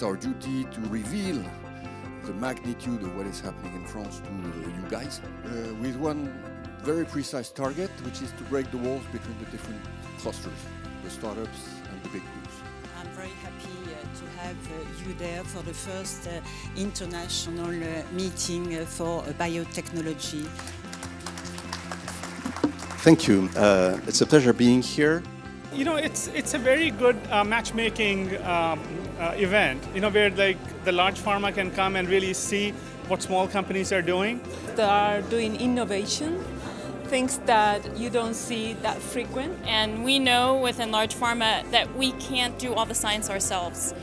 it's our duty to reveal the magnitude of what is happening in France to you guys uh, with one very precise target, which is to break the walls between the different clusters, the startups and the big groups. I'm very happy uh, to have uh, you there for the first uh, international uh, meeting uh, for uh, biotechnology. Thank you. Uh, it's a pleasure being here. You know, it's it's a very good uh, matchmaking um, uh, event. You know, where like the large pharma can come and really see what small companies are doing. They are doing innovation, things that you don't see that frequent. And we know within large pharma that we can't do all the science ourselves.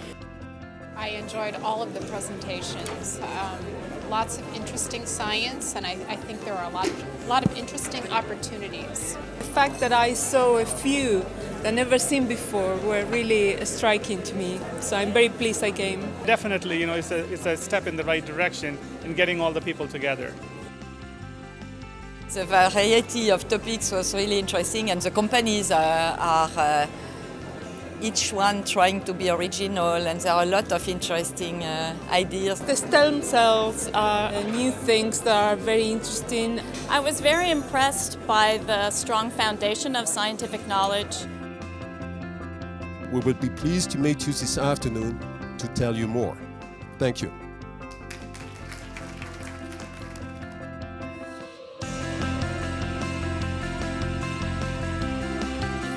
I enjoyed all of the presentations. Um, lots of interesting science, and I, I, think there are a lot, a lot of interesting opportunities. The fact that I saw a few that I never seen before were really striking to me. So I'm very pleased I came. Definitely, you know, it's a, it's a step in the right direction in getting all the people together. The variety of topics was really interesting, and the companies uh, are. Uh, each one trying to be original and there are a lot of interesting uh, ideas. The stem cells are new things that are very interesting. I was very impressed by the strong foundation of scientific knowledge. We will be pleased to meet you this afternoon to tell you more. Thank you.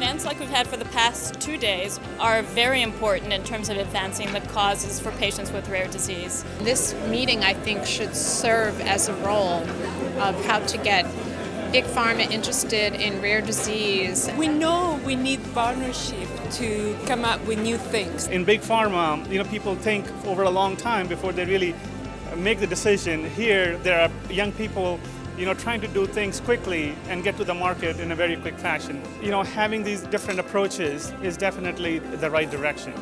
Events like we've had for the past two days are very important in terms of advancing the causes for patients with rare disease. This meeting, I think, should serve as a role of how to get big pharma interested in rare disease. We know we need partnership to come up with new things. In big pharma, you know, people think over a long time before they really make the decision. Here, there are young people you know, trying to do things quickly and get to the market in a very quick fashion. You know, having these different approaches is definitely the right direction.